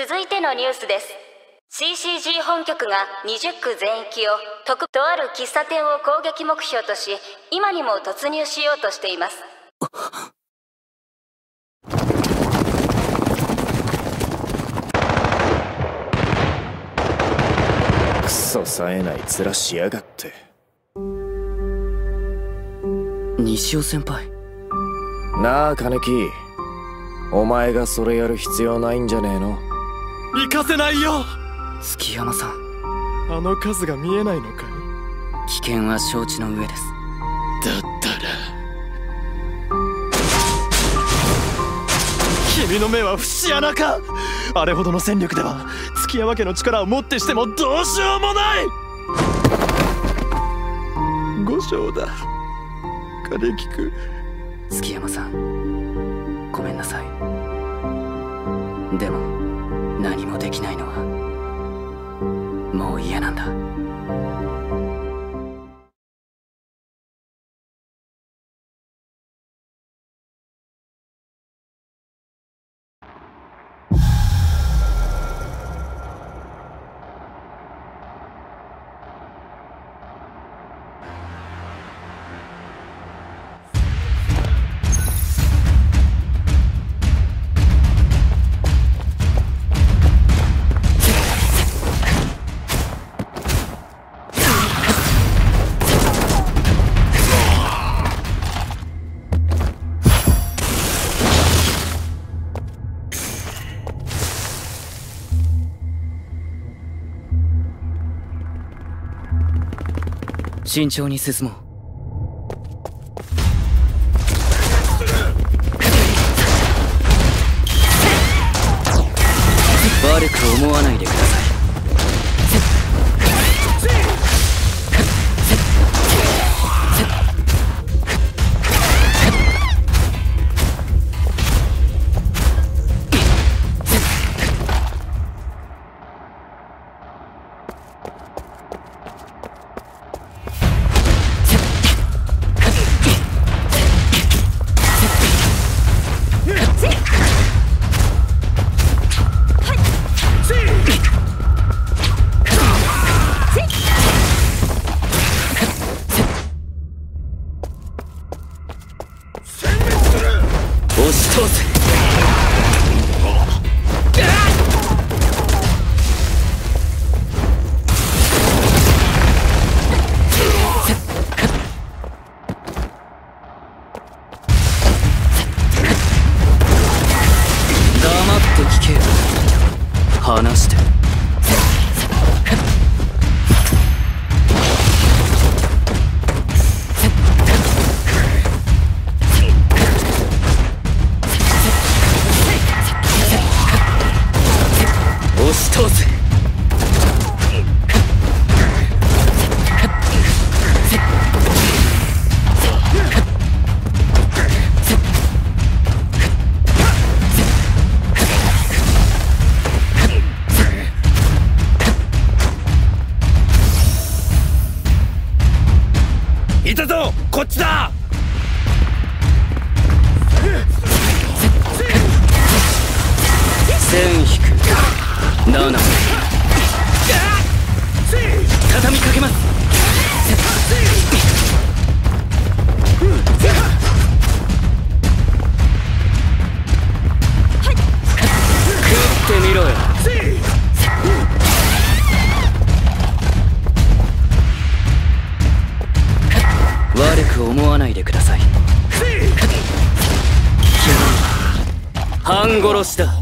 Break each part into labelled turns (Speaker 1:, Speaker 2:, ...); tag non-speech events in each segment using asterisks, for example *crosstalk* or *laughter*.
Speaker 1: 続いてのニュースです。CCG 本局が20区全域を特とある喫茶店を攻撃目標とし今にも突入しようとしています。*laughs*
Speaker 2: クソ冴えない面しやがって。
Speaker 3: 西尾先輩。
Speaker 2: なあ金木。お前がそれやる必要ないんじゃねえの？
Speaker 4: 行かせないよ。
Speaker 3: 月山さん。
Speaker 4: あの数が見えないのかい？
Speaker 3: 危険は承知の上です。
Speaker 4: だったら。君の目は節穴か。あれほどの戦力では月山家の力をもってしてもどうしようもない。五章だ。金木君
Speaker 3: 月山さんごめんなさい。でも何もできないのは慎重に進もう。押し通せ。
Speaker 4: いたぞこっちだ。
Speaker 3: 千引く。七畳みかけます。食ってみろよ。てください。半殺しだ。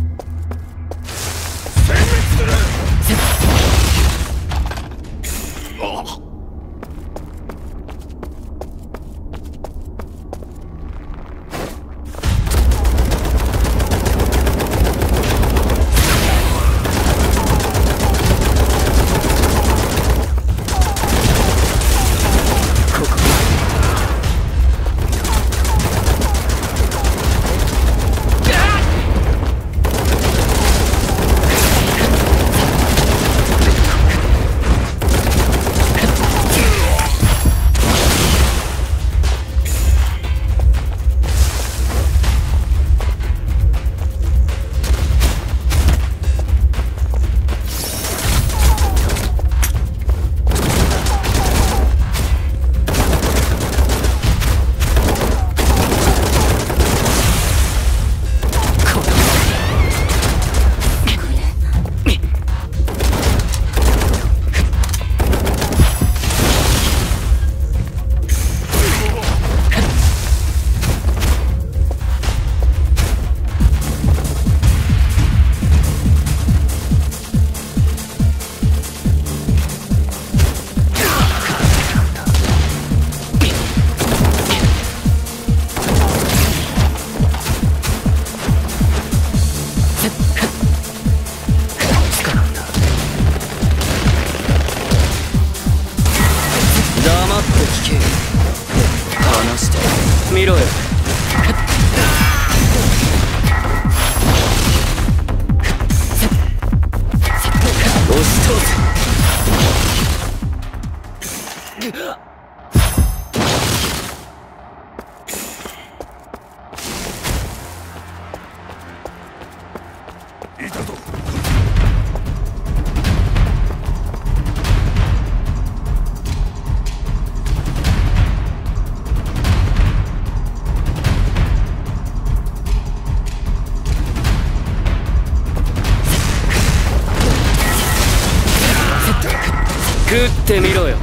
Speaker 3: 食ってみろよ。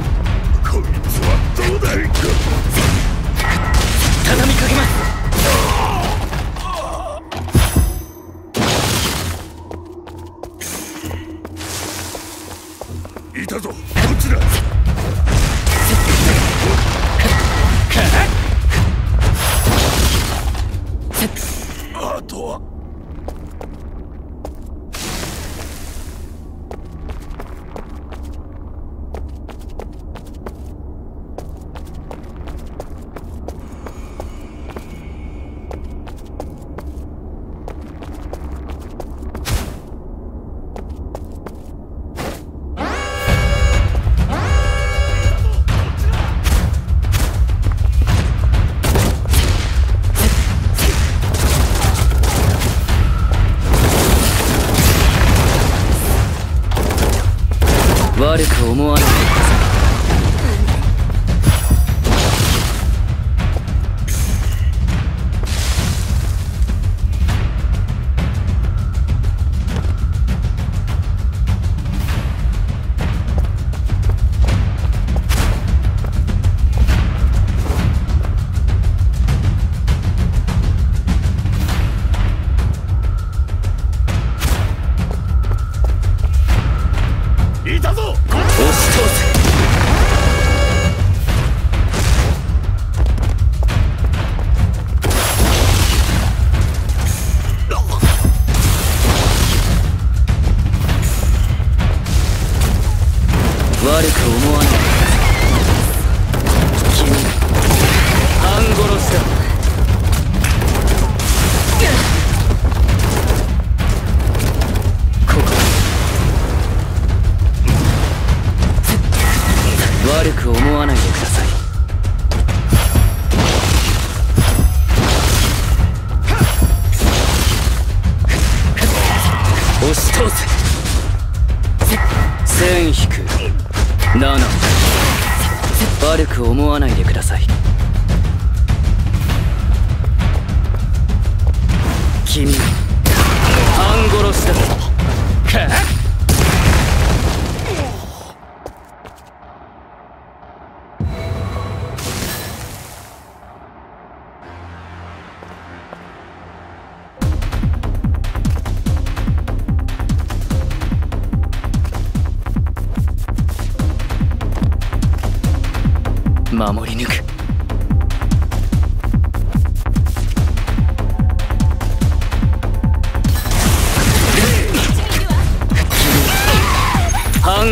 Speaker 5: こいつはどうだ
Speaker 3: 悪く思われない。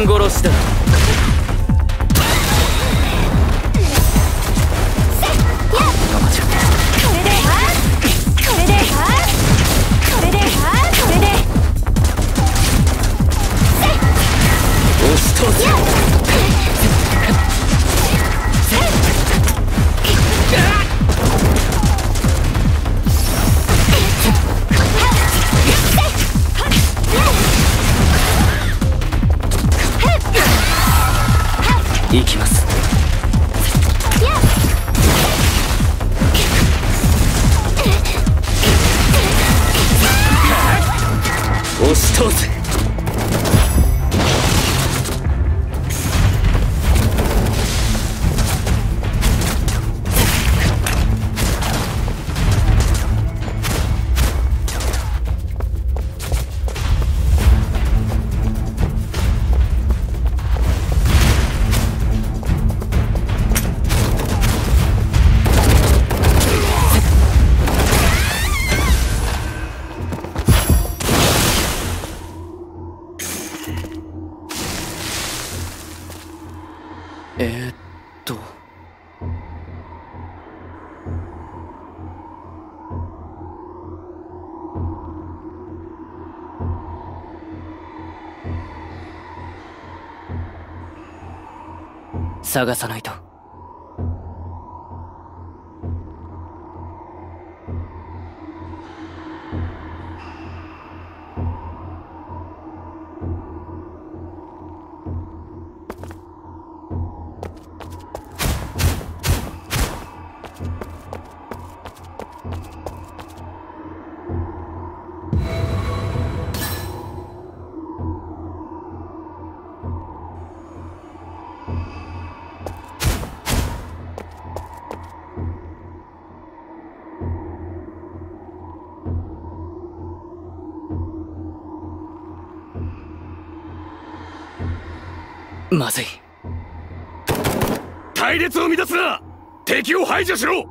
Speaker 3: 殺しだ探さないと。まずい。
Speaker 5: 隊列を乱すな！敵を排除しろ！殲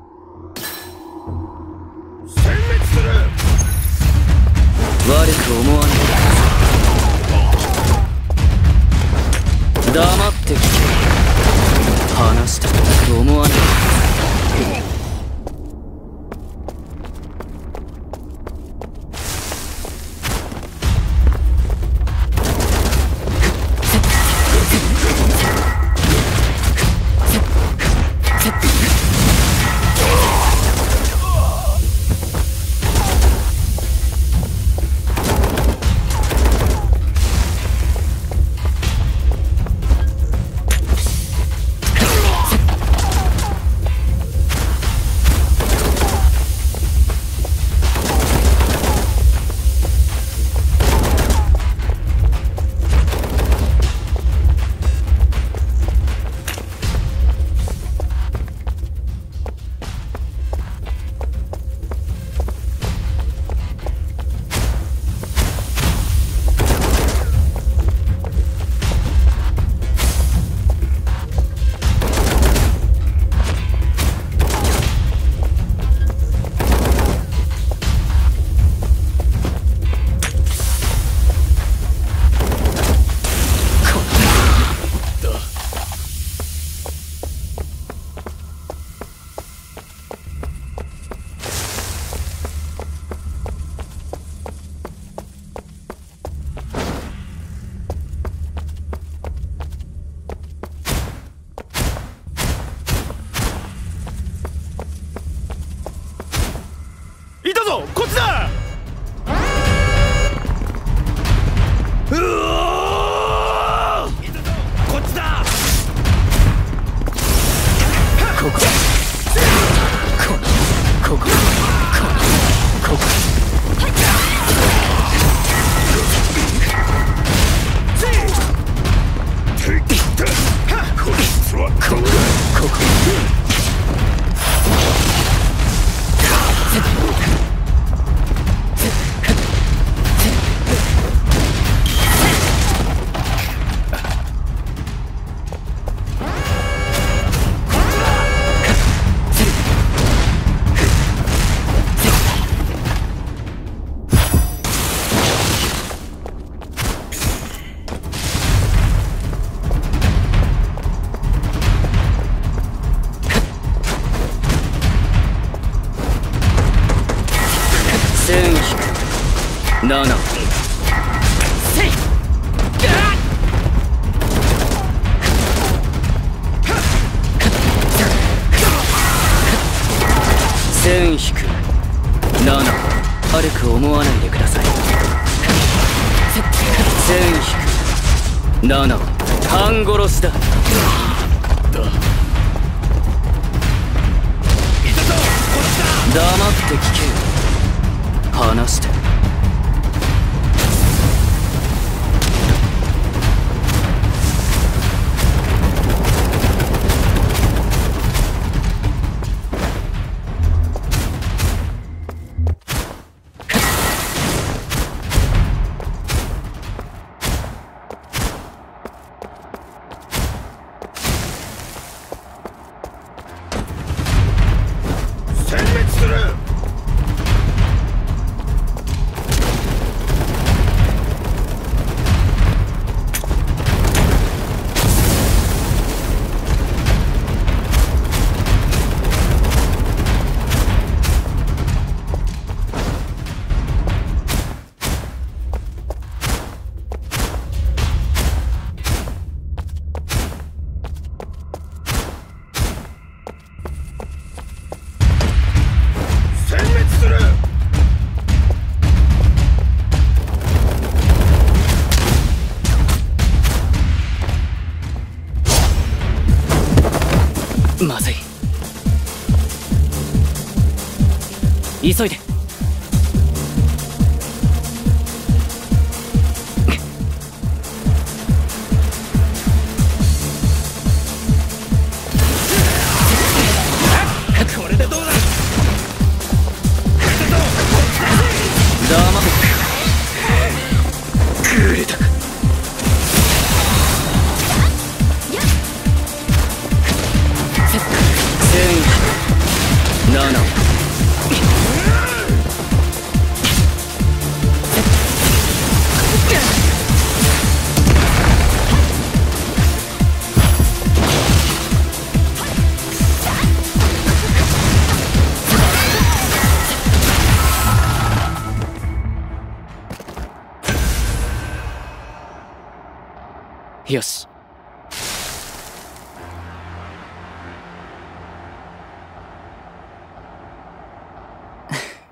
Speaker 5: 滅する！
Speaker 3: 悪く思わない黙って聞け。話したく思わない。急いで。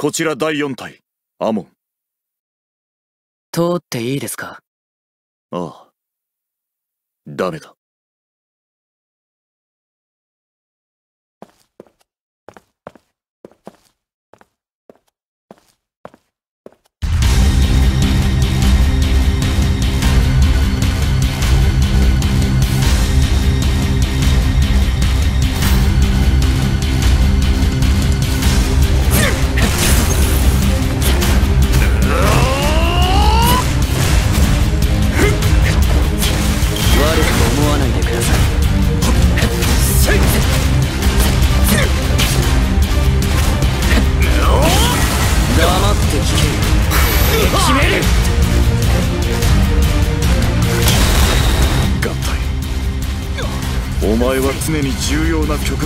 Speaker 4: こ
Speaker 5: ちら第4隊アモン。
Speaker 3: 通っていいですか？
Speaker 5: ああ。ダメだ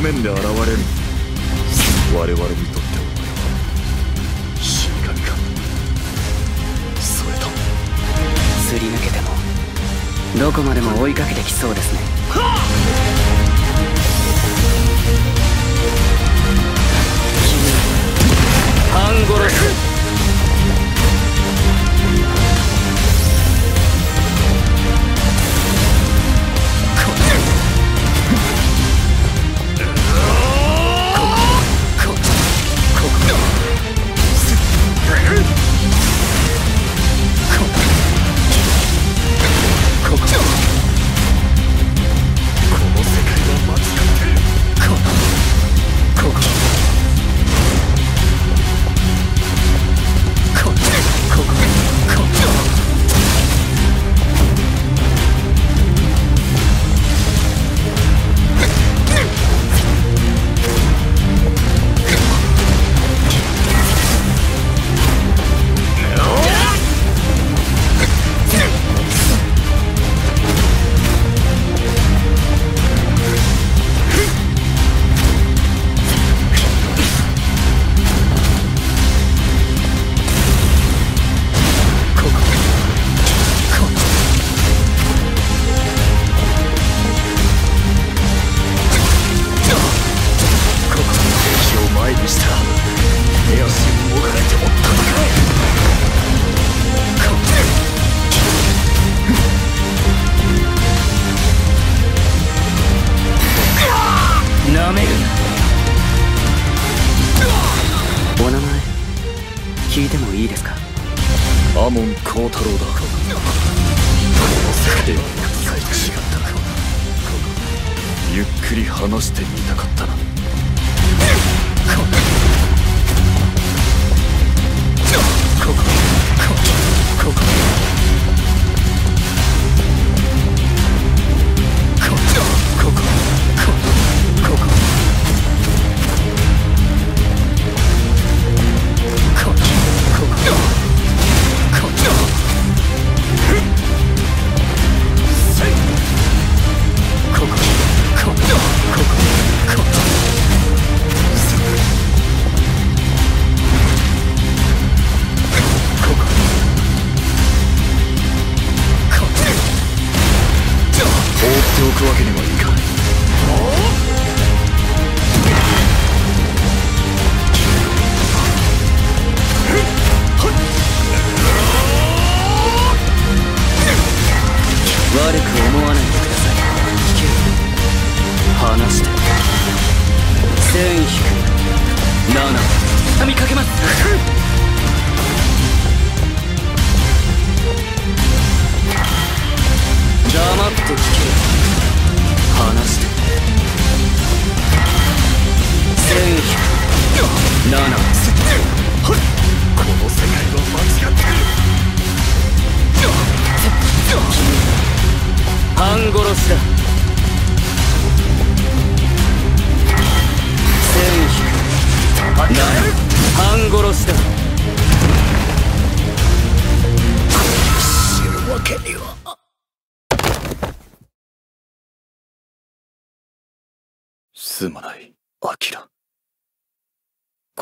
Speaker 5: 面で現れる。我々にとってお前は死神か。それとも。
Speaker 3: すり抜けてもどこまでも追いかけてきそうですね。君半殺し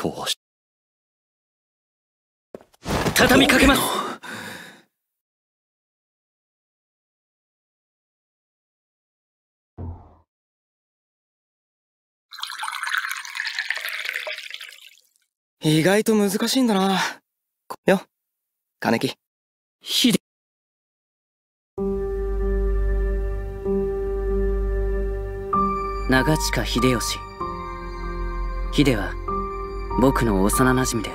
Speaker 5: こ
Speaker 4: うし
Speaker 3: 畳みかけます
Speaker 6: 意外と難しいんだな。よ、金木。
Speaker 3: ひで長近秀吉秀は僕の幼なじみで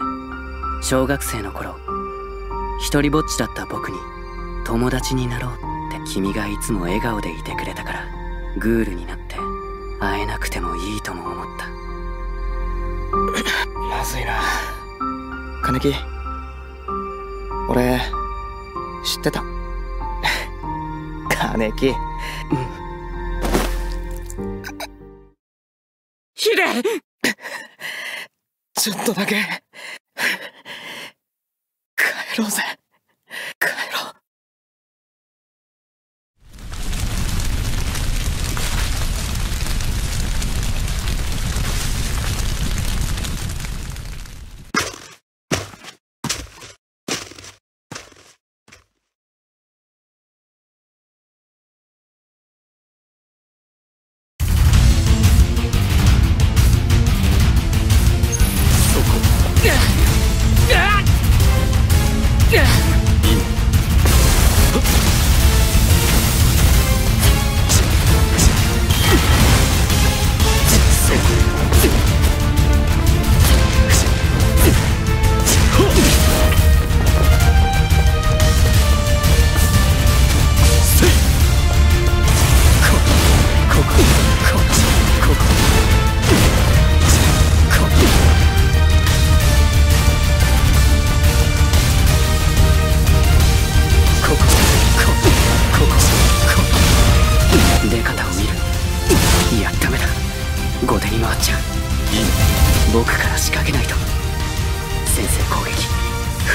Speaker 3: 小学生の頃一人ぼっちだった僕に友達になろうって君がいつも笑顔でいてくれたからグールになって会えなくてもいいとも思った *clears throat*
Speaker 6: まずいな。金木。俺、知ってた。*laughs* 金木。
Speaker 3: 秀
Speaker 6: ちょっとだけ。帰ろうぜ。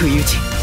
Speaker 3: 不意打ちち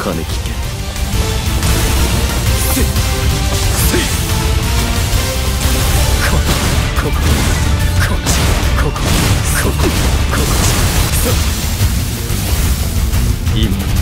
Speaker 5: 金木家
Speaker 3: こここっちここここここ
Speaker 5: 今。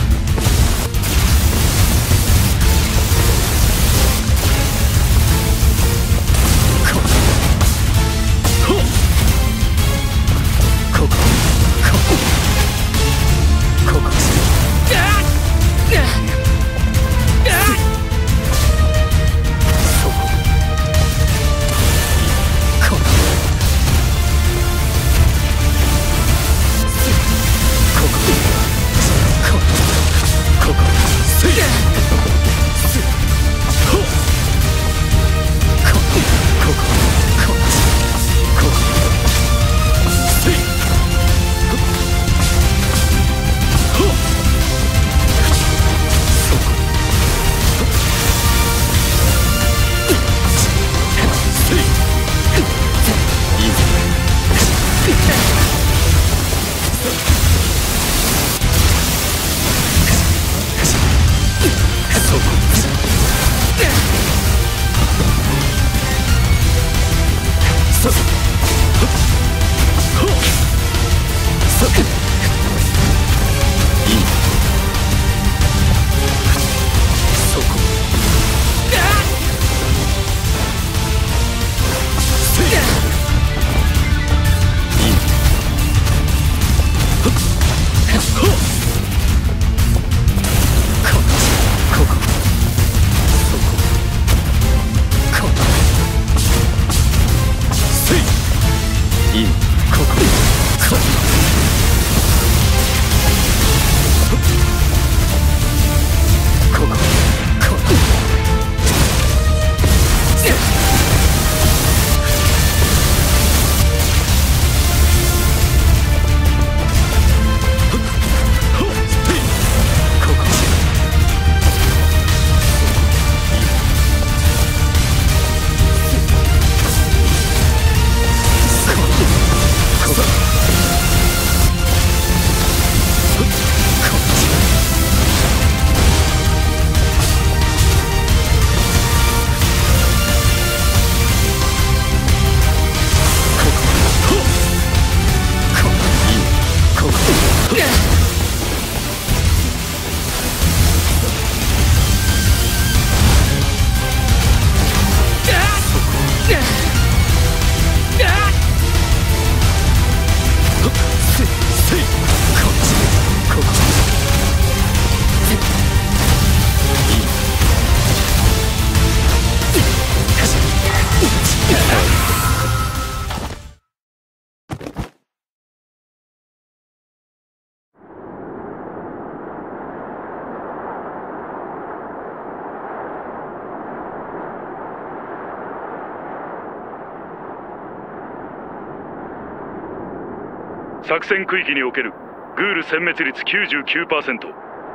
Speaker 7: 作戦区域におけるグール殲滅率99%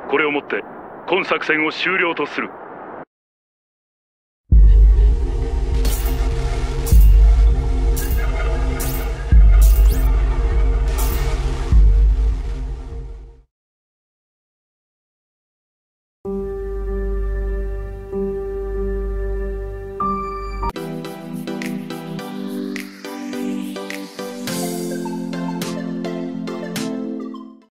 Speaker 7: これをもって今作戦を終了とする。